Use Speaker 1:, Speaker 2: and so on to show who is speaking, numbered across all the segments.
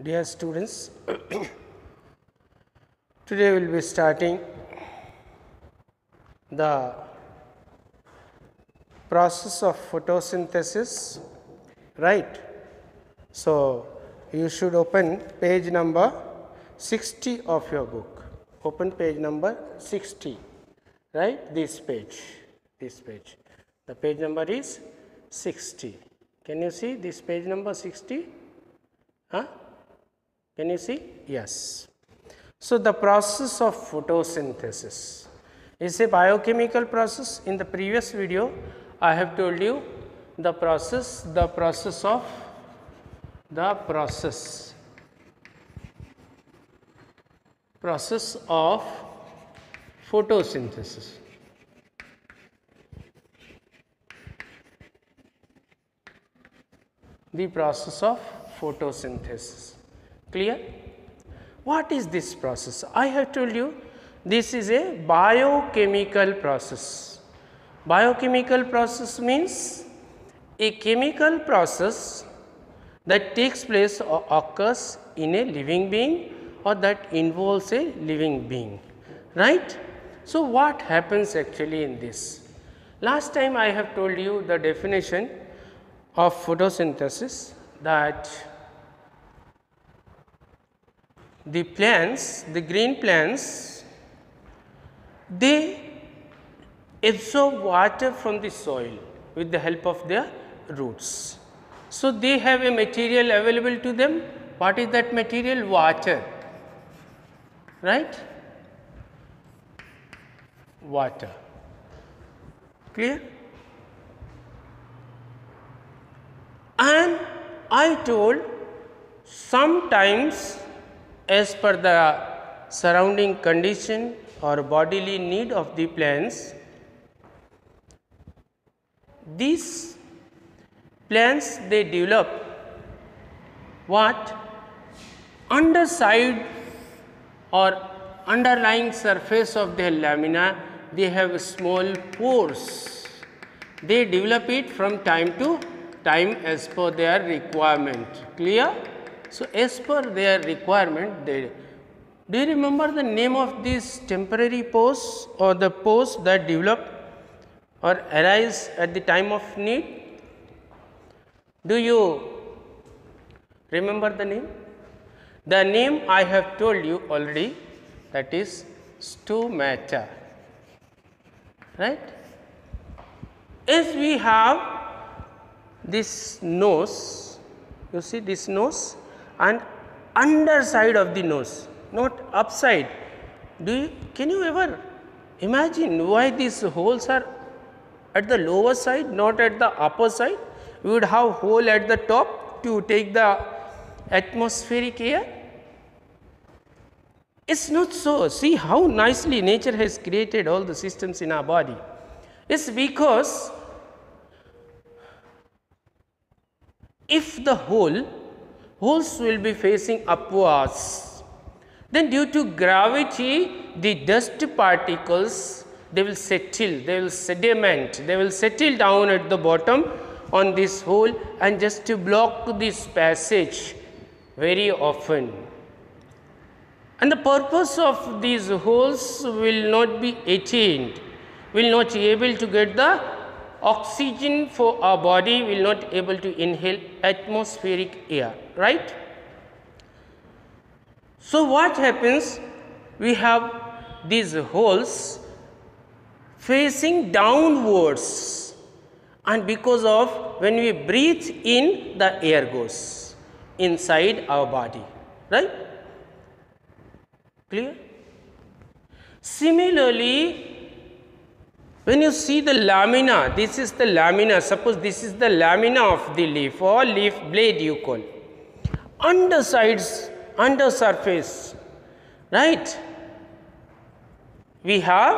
Speaker 1: Dear students, today we will be starting the process of photosynthesis, right? So, you should open page number 60 of your book. Open page number 60, right? This page, this page. The page number is 60. Can you see this page number 60? Huh? Can you see? Yes. So, the process of photosynthesis is a biochemical process. In the previous video, I have told you the process, the process of the process, process of photosynthesis. The process of photosynthesis. Clear? What is this process? I have told you this is a biochemical process. Biochemical process means a chemical process that takes place or occurs in a living being or that involves a living being, right? So, what happens actually in this? Last time I have told you the definition of photosynthesis that the plants, the green plants, they absorb water from the soil with the help of their roots. So, they have a material available to them. What is that material? Water, right? Water. Clear? And I told sometimes as per the surrounding condition or bodily need of the plants, these plants they develop what? Underside or underlying surface of their lamina they have small pores. They develop it from time to time as per their requirement. Clear so as per their requirement they do you remember the name of these temporary pores or the pores that develop or arise at the time of need do you remember the name? The name I have told you already that is stomata, right. As we have this nose, you see this nose and underside of the nose, not upside. Do you, can you ever imagine why these holes are at the lower side, not at the upper side? we would have hole at the top to take the atmospheric air. It is not so. See how nicely nature has created all the systems in our body. It is because if the hole, holes will be facing upwards, then due to gravity, the dust particles they will settle, they will sediment, they will settle down at the bottom on this hole and just to block this passage very often. And the purpose of these holes will not be attained, will not be able to get the oxygen for our body, will not able to inhale atmospheric air, right. So, what happens? We have these holes facing downwards and because of when we breathe in the air goes inside our body right clear similarly when you see the lamina this is the lamina suppose this is the lamina of the leaf or leaf blade you call undersides under surface right we have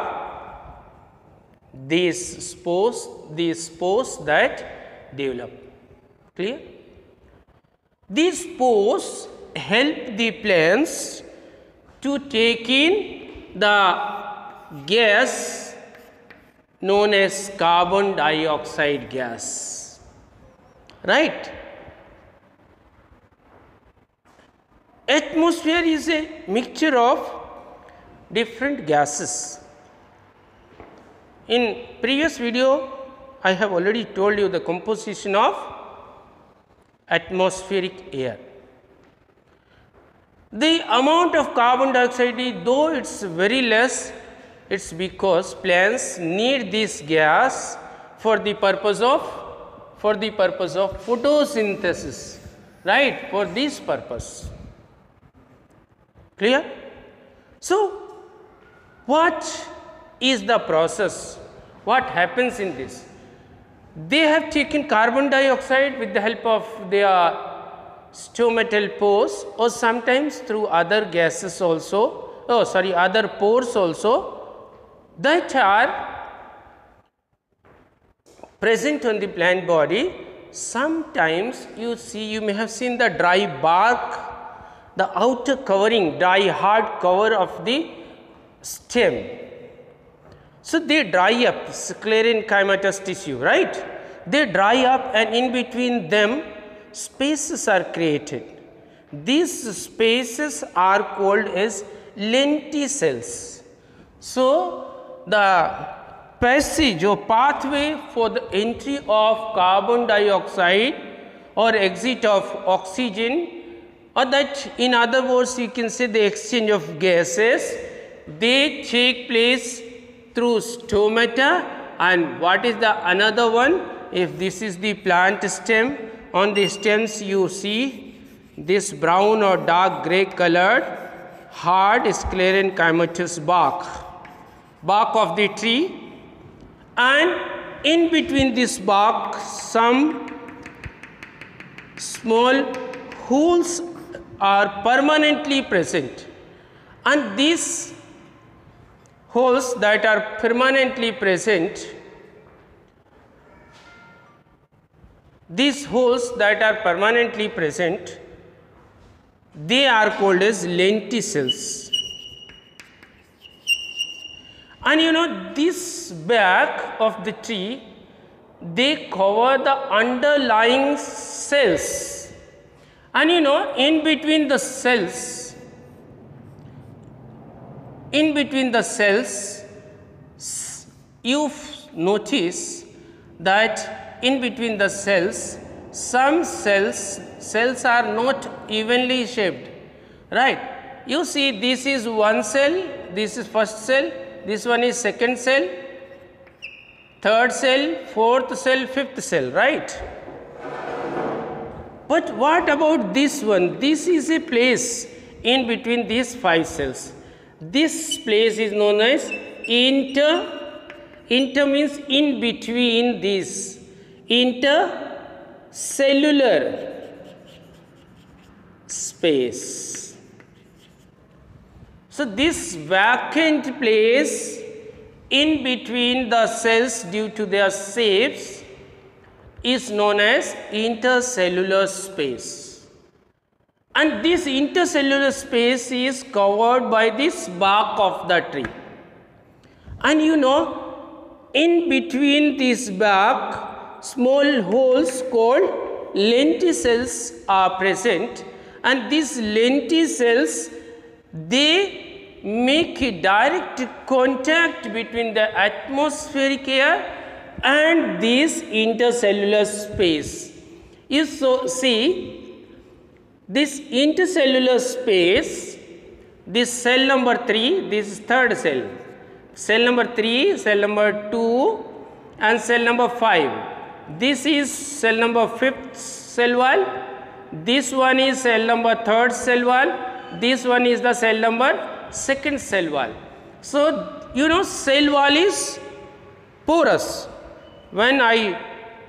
Speaker 1: these pores, these pores that develop. Clear? These pores help the plants to take in the gas known as carbon dioxide gas. Right? atmosphere is a mixture of different gases. In previous video, I have already told you the composition of atmospheric air. The amount of carbon dioxide, though it is very less, it is because plants need this gas for the purpose of for the purpose of photosynthesis right? For this purpose. Clear? So what is the process? What happens in this? They have taken carbon dioxide with the help of their stomatal pores or sometimes through other gases also. Oh sorry other pores also that are present on the plant body sometimes you see you may have seen the dry bark the outer covering dry hard cover of the stem. So they dry up sclerenchymatous tissue right? They dry up and in between them spaces are created. These spaces are called as lenticels so the passage or pathway for the entry of carbon dioxide or exit of oxygen or that in other words you can say the exchange of gases they take place through stomata. And what is the another one? If this is the plant stem on the stems you see this brown or dark gray colored hard sclerenchymatous bark bark of the tree and in between this bark some small holes are permanently present. And these holes that are permanently present these holes that are permanently present they are called as lenticels and you know this bark of the tree they cover the underlying cells. And you know in between the cells in between the cells you notice that in between the cells some cells cells are not evenly shaped right? You see this is one cell this is first cell this one is second cell, third cell, fourth cell, fifth cell, right? But what about this one? This is a place in between these five cells. This place is known as inter, inter means in between these, intercellular space. So, this vacant place in between the cells due to their shapes is known as intercellular space. And this intercellular space is covered by this bark of the tree. And you know, in between this bark, small holes called lenticels are present and these lenticels they make a direct contact between the atmospheric air and this intercellular space. You so see this intercellular space, this cell number 3, this is third cell, cell number 3, cell number 2 and cell number 5. This is cell number 5th cell wall, this one is cell number 3rd cell wall, this one is the cell number second cell wall. So, you know cell wall is porous. When I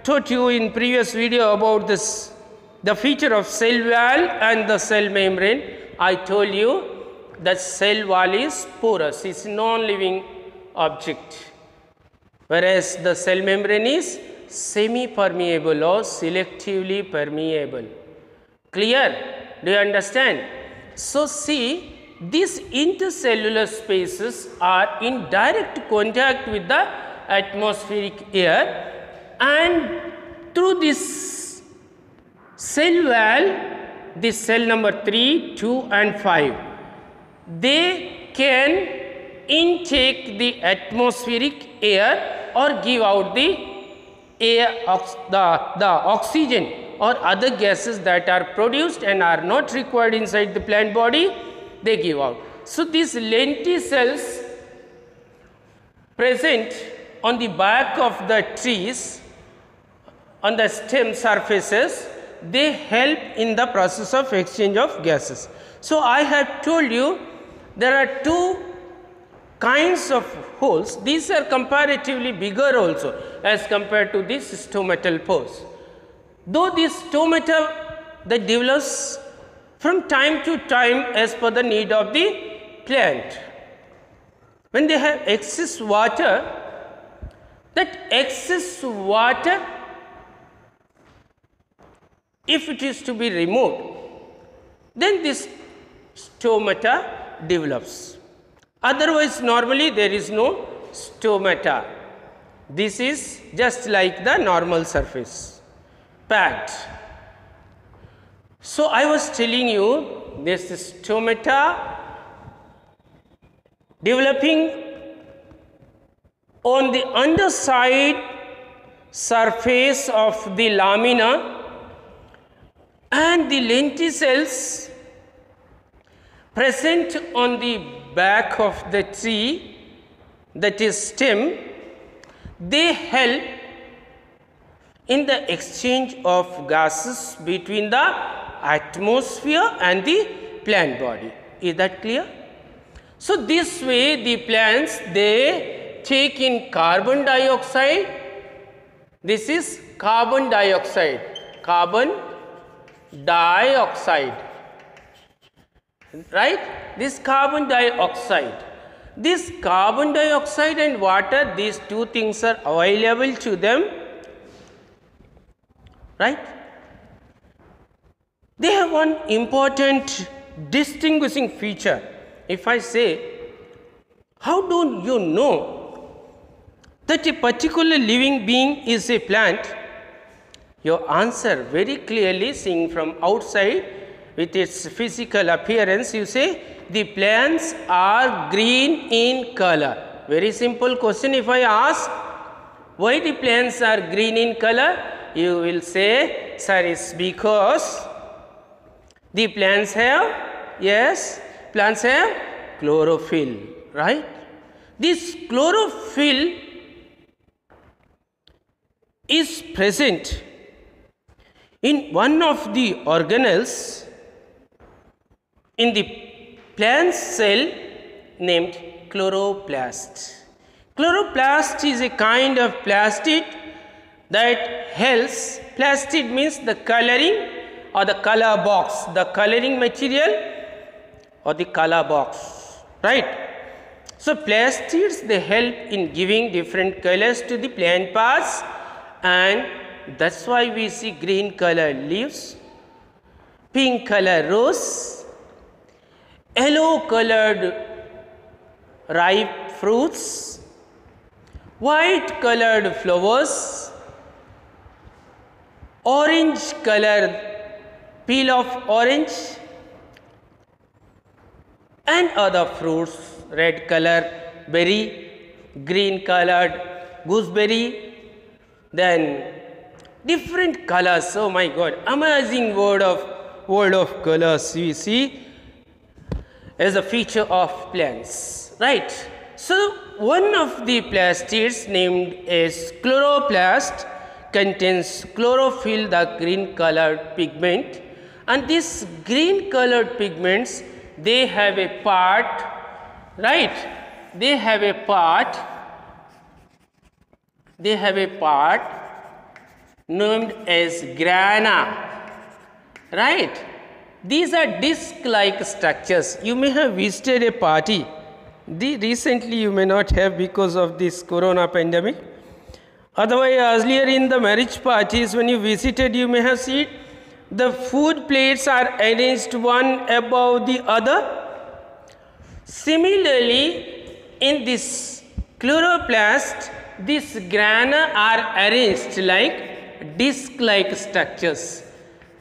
Speaker 1: taught you in previous video about this the feature of cell wall and the cell membrane, I told you that cell wall is porous, it's non-living object, whereas the cell membrane is semi-permeable or selectively permeable. Clear? Do you understand? So, see these intercellular spaces are in direct contact with the atmospheric air and through this cell wall this cell number 3, 2 and 5, they can intake the atmospheric air or give out the air, the, the oxygen or other gases that are produced and are not required inside the plant body, they give out. So, these lenticels present on the bark of the trees on the stem surfaces they help in the process of exchange of gases. So, I have told you there are two kinds of holes these are comparatively bigger also as compared to this stomatal pores. Though this stomata that develops from time to time as per the need of the plant. When they have excess water that excess water if it is to be removed, then this stomata develops. Otherwise, normally there is no stomata. This is just like the normal surface, packed. So, I was telling you this stomata developing on the underside surface of the lamina and the lenticels present on the bark of the tree that is stem they help in the exchange of gases between the atmosphere and the plant body. Is that clear? So this way the plants they take in carbon dioxide. This is carbon dioxide. Carbon dioxide. Right? This carbon dioxide. This carbon dioxide and water these two things are available to them. Right they have one important distinguishing feature. If i say how do you know that a particular living being is a plant? Your answer very clearly seeing from outside with its physical appearance you say the plants are green in color. Very simple question. If I ask why the plants are green in color? You will say sir it's because the plants have yes plants have chlorophyll right. This chlorophyll is present in one of the organelles in the plant cell named chloroplast. Chloroplast is a kind of plastid that helps, plastid means the coloring or the color box, the coloring material or the color box, right. So, plastids they help in giving different colors to the plant parts and that is why we see green color leaves, pink color rose, yellow colored ripe fruits, white colored flowers, orange colored peel of orange and other fruits red color berry, green colored gooseberry, then different colors. Oh my god amazing world of world of colors. We see as a feature of plants right? So one of the plastids named as chloroplast contains chlorophyll the green colored pigment and these green colored pigments they have a part right? They have a part they have a part named as grana right? These are disc like structures. You may have visited a party. The recently you may not have because of this corona pandemic. Otherwise earlier in the marriage parties when you visited you may have seen the food plates are arranged one above the other similarly in this chloroplast these grana are arranged like disc like structures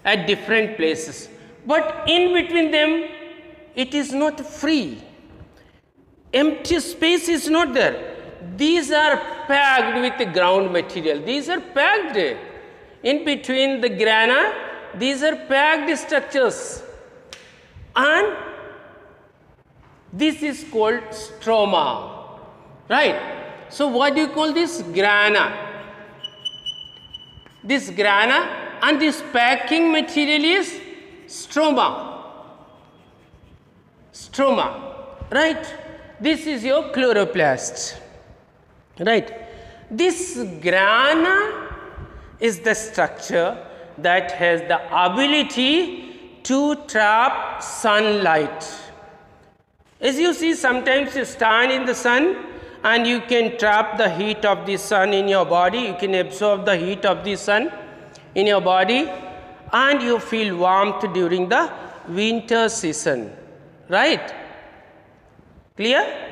Speaker 1: at different places. but in between them it is not free. Empty space is not there. These are packed with ground material. These are packed in between the grana. These are packed structures. And this is called stroma. Right? So, what do you call this? Grana. This grana and this packing material is stroma. Stroma, right? This is your chloroplast, right? This grana is the structure that has the ability to trap sunlight. As you see, sometimes you stand in the sun and you can trap the heat of the sun in your body, you can absorb the heat of the sun in your body and you feel warmth during the winter season, right? Clear?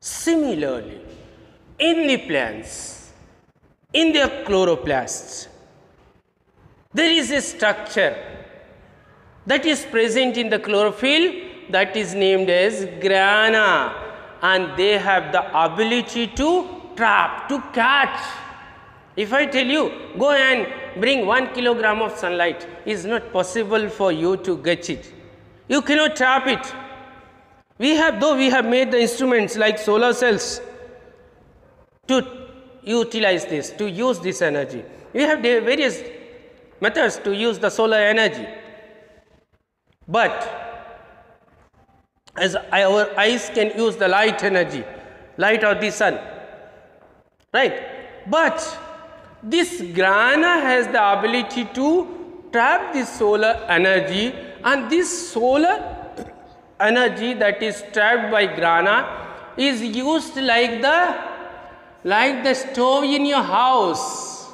Speaker 1: Similarly, in the plants, in their chloroplasts, there is a structure that is present in the chlorophyll that is named as grana and they have the ability to trap, to catch if I tell you, go and bring one kilogram of sunlight, it's not possible for you to get it. You cannot trap it. We have, though we have made the instruments like solar cells to utilize this, to use this energy. We have various methods to use the solar energy. But as our eyes can use the light energy, light of the sun, right? But this grana has the ability to trap the solar energy and this solar energy that is trapped by grana is used like the like the stove in your house.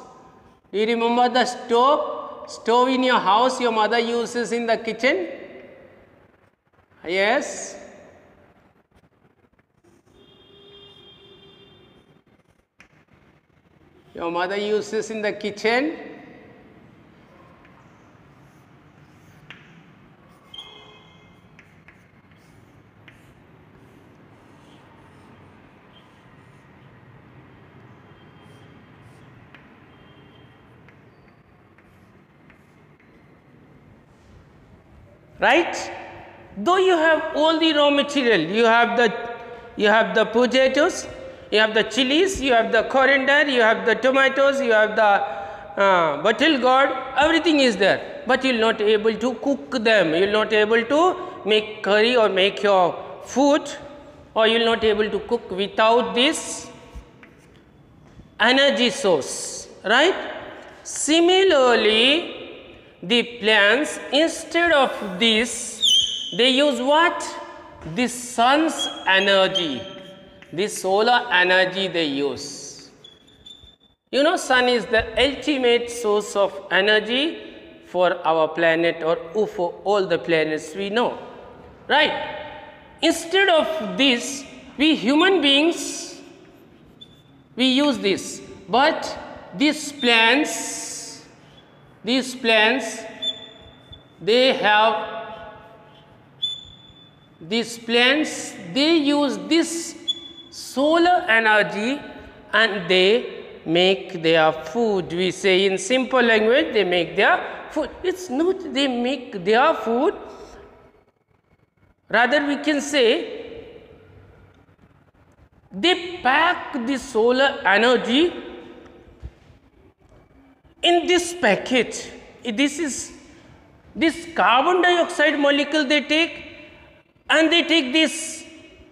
Speaker 1: You remember the stove? Stove in your house your mother uses in the kitchen? Yes. your mother uses in the kitchen. Right? Though you have all the raw material, you have the you have the potatoes, you have the chilies, you have the coriander, you have the tomatoes, you have the uh, bottle gourd, everything is there. But you will not able to cook them, you will not able to make curry or make your food or you will not able to cook without this energy source, right. Similarly, the plants instead of this, they use what? The sun's energy the solar energy they use. You know sun is the ultimate source of energy for our planet or for all the planets we know, right. Instead of this, we human beings, we use this, but these plants, these plants, they have, these plants, they use this solar energy and they make their food. We say in simple language, they make their food. It's not they make their food. Rather, we can say they pack the solar energy in this packet. This is this carbon dioxide molecule they take and they take this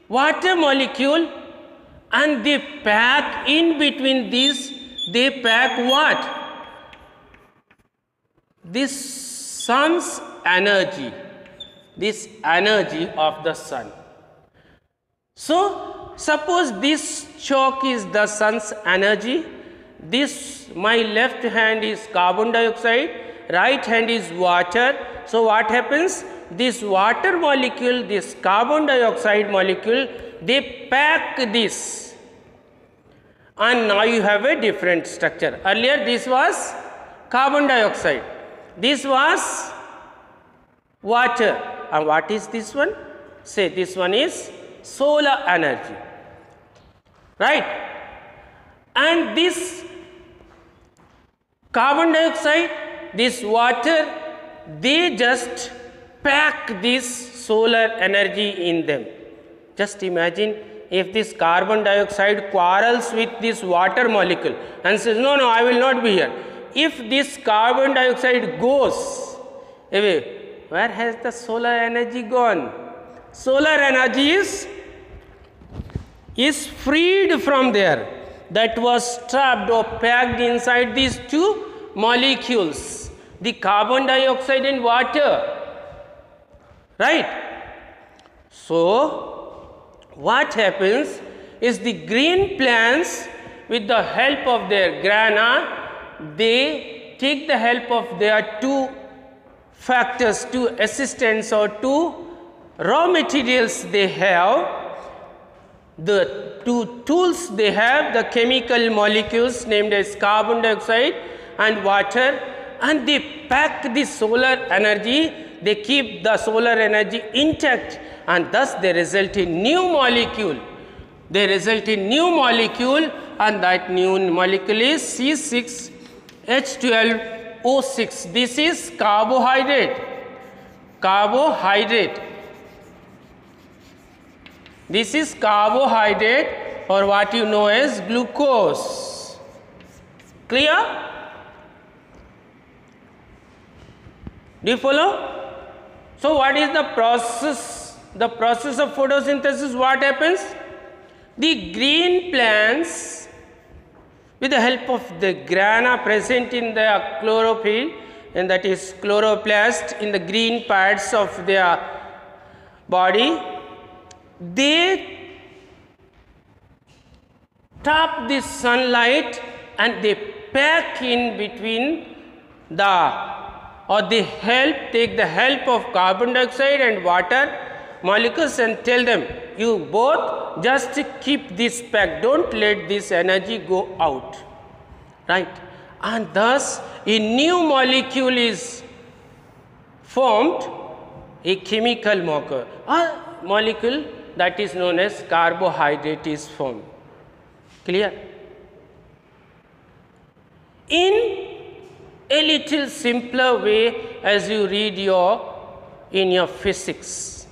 Speaker 1: water molecule and they pack in between these they pack what this sun's energy this energy of the sun so suppose this chalk is the sun's energy this my left hand is carbon dioxide right hand is water so what happens this water molecule this carbon dioxide molecule they pack this and now you have a different structure. Earlier this was carbon dioxide. This was water. And what is this one? Say this one is solar energy. Right? And this carbon dioxide, this water, they just pack this solar energy in them. Just imagine if this carbon dioxide quarrels with this water molecule and says, no, no, I will not be here. If this carbon dioxide goes away, where has the solar energy gone? Solar energy is, is freed from there that was trapped or packed inside these two molecules, the carbon dioxide and water. Right? So, what happens is the green plants with the help of their grana, they take the help of their two factors, two assistants or two raw materials they have, the two tools they have, the chemical molecules named as carbon dioxide and water and they pack the solar energy, they keep the solar energy intact and thus they result in new molecule. They result in new molecule and that new molecule is C6H12O6. This is carbohydrate. Carbohydrate. This is carbohydrate or what you know as glucose. Clear? Do you follow? So, what is the process the process of photosynthesis what happens? The green plants with the help of the grana present in the chlorophyll and that is chloroplast in the green parts of their body, they tap the sunlight and they pack in between the or they help take the help of carbon dioxide and water molecules and tell them you both just keep this pack. Don't let this energy go out. Right? And thus a new molecule is formed a chemical marker. A molecule that is known as carbohydrate is formed clear in a little simpler way as you read your in your physics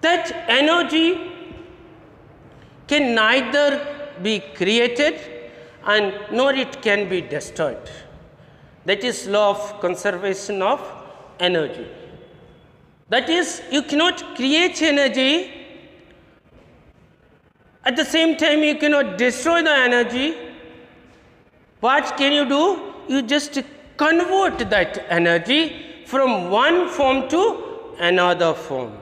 Speaker 1: that energy can neither be created and nor it can be destroyed. That is law of conservation of energy. That is you cannot create energy at the same time you cannot destroy the energy. What can you do? You just convert that energy from one form to another form.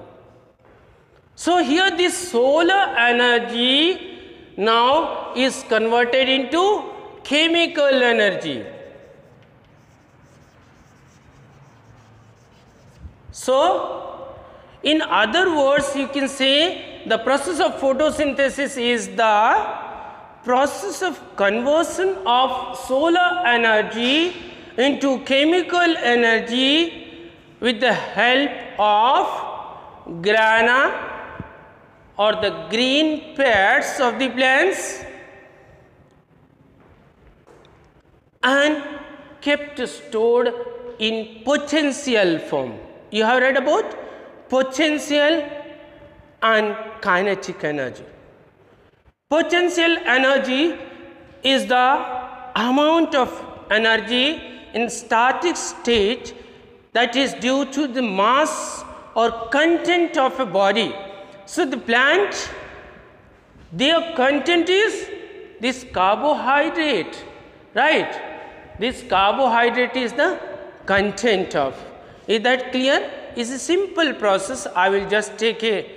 Speaker 1: So, here this solar energy now is converted into chemical energy. So, in other words you can say the process of photosynthesis is the process of conversion of solar energy into chemical energy with the help of grana or the green parts of the plants and kept stored in potential form. You have read about potential and kinetic energy. Potential energy is the amount of energy in static state that is due to the mass or content of a body so, the plant their content is this carbohydrate right this carbohydrate is the content of is that clear? Is a simple process. I will just take a,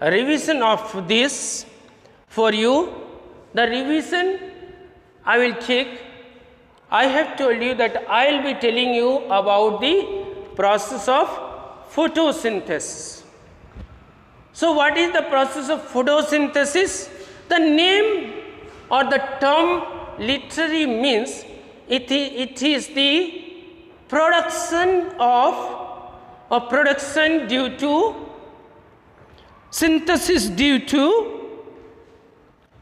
Speaker 1: revision of this for you. The revision i will take. I have told you that i will be telling you about the process of photosynthesis. So, what is the process of photosynthesis? The name or the term literally means it, it is the production of or production due to synthesis due to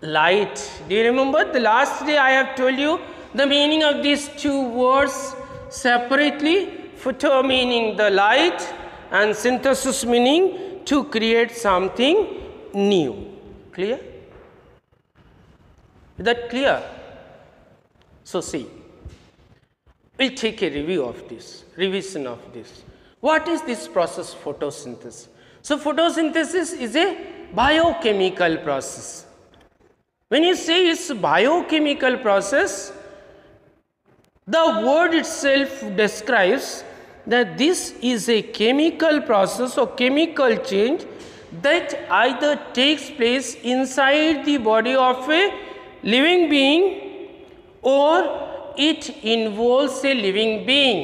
Speaker 1: light. Do you remember the last day I have told you the meaning of these two words separately? Photo meaning the light and synthesis meaning to create something new. Clear? Is that clear? So see, we'll take a review of this, revision of this. What is this process photosynthesis? So photosynthesis is a biochemical process. When you say it's a biochemical process, the word itself describes that this is a chemical process or chemical change that either takes place inside the body of a living being or it involves a living being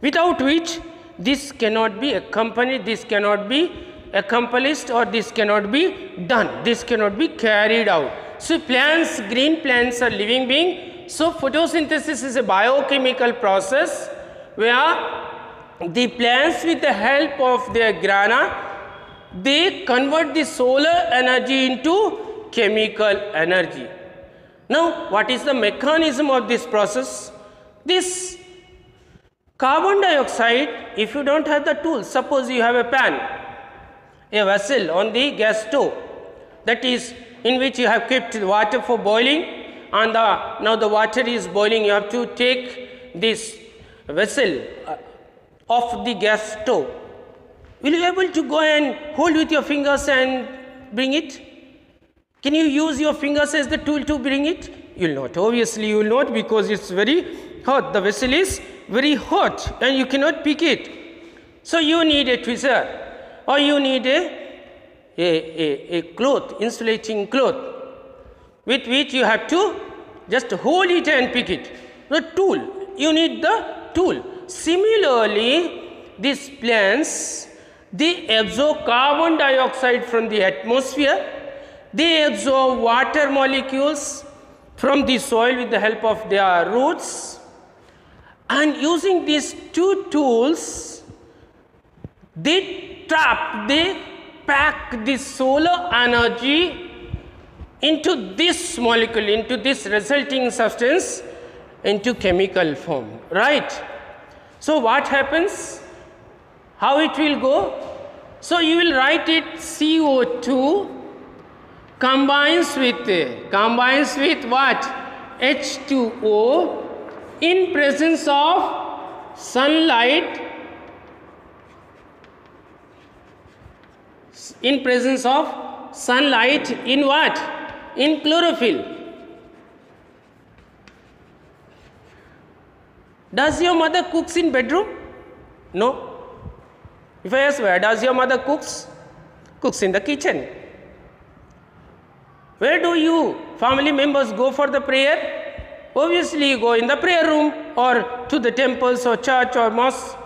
Speaker 1: without which this cannot be accompanied, this cannot be accomplished or this cannot be done, this cannot be carried out. So plants, green plants are living being. So photosynthesis is a biochemical process where the plants with the help of their grana they convert the solar energy into chemical energy. Now, what is the mechanism of this process? This carbon dioxide, if you don't have the tool, suppose you have a pan, a vessel on the gas stove that is in which you have kept water for boiling and the, now the water is boiling, you have to take this vessel uh, off the gas stove. Will you able to go and hold with your fingers and bring it? Can you use your fingers as the tool to bring it? You will not. Obviously, you will not because it's very hot. The vessel is very hot and you cannot pick it. So, you need a tweezer or you need a, a, a, a cloth, insulating cloth with which you have to just hold it and pick it. The tool, you need the tool. Similarly, these plants, they absorb carbon dioxide from the atmosphere they absorb water molecules from the soil with the help of their roots and using these two tools they trap, they pack the solar energy into this molecule, into this resulting substance into chemical form, right. So, what happens? How it will go? So, you will write it CO2 combines with uh, combines with what? H2O in presence of sunlight. In presence of sunlight in what? In chlorophyll. Does your mother cooks in bedroom? No. If i ask where does your mother cooks? Cooks in the kitchen where do you family members go for the prayer? Obviously, you go in the prayer room or to the temples or church or mosque.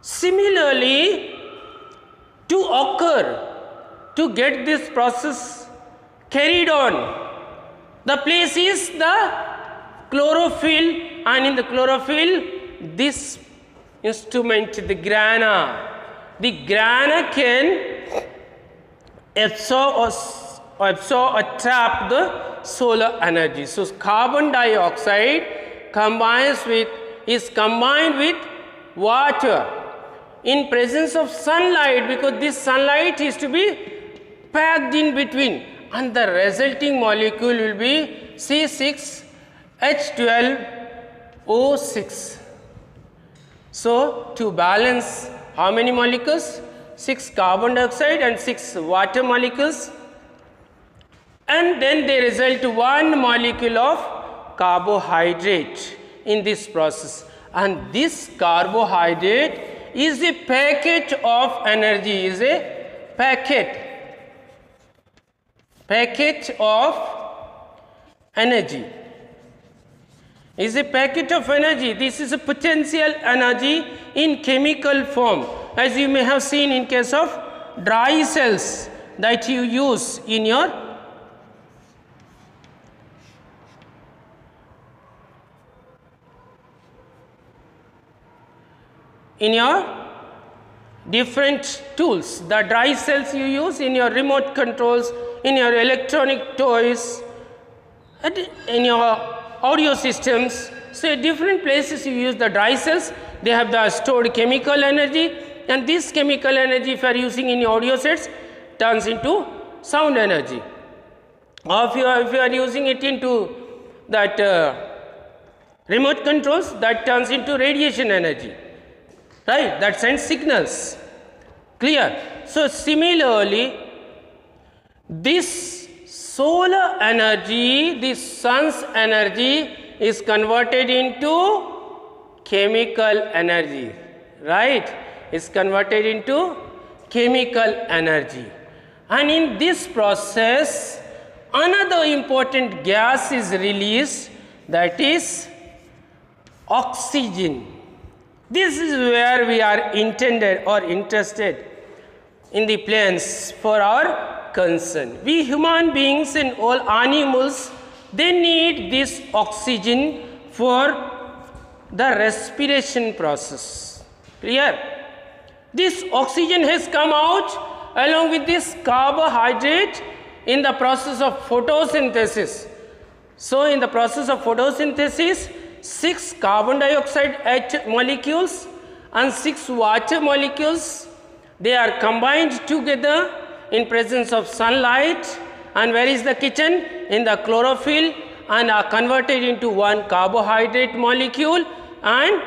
Speaker 1: Similarly, to occur, to get this process carried on, the place is the chlorophyll and in the chlorophyll, this instrument, the grana, the grana can absorb absorb or trap the solar energy. So, carbon dioxide combines with is combined with water in presence of sunlight because this sunlight is to be packed in between and the resulting molecule will be C6H12O6. So, to balance how many molecules? 6 carbon dioxide and 6 water molecules and then they result one molecule of carbohydrate in this process. And this carbohydrate is a packet of energy is a packet. Packet of energy. Is a packet of energy. This is a potential energy in chemical form. As you may have seen in case of dry cells that you use in your in your different tools. The dry cells you use in your remote controls, in your electronic toys, in your audio systems. So, different places you use the dry cells, they have the stored chemical energy and this chemical energy if you are using in your audio sets turns into sound energy. Or if you are, if you are using it into that uh, remote controls that turns into radiation energy right? That sends signals. Clear? So similarly this solar energy this sun's energy is converted into chemical energy. Right? Is converted into chemical energy. And in this process another important gas is released that is oxygen this is where we are intended or interested in the plants for our concern. We human beings and all animals, they need this oxygen for the respiration process. Clear? This oxygen has come out along with this carbohydrate in the process of photosynthesis. So, in the process of photosynthesis, 6 carbon dioxide H molecules and 6 water molecules. They are combined together in presence of sunlight. And where is the kitchen? In the chlorophyll and are converted into one carbohydrate molecule and